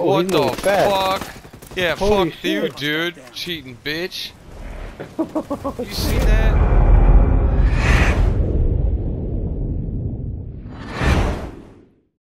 Oh, what the fast. fuck? Yeah, Holy fuck you, dude. Cheating bitch. you see that?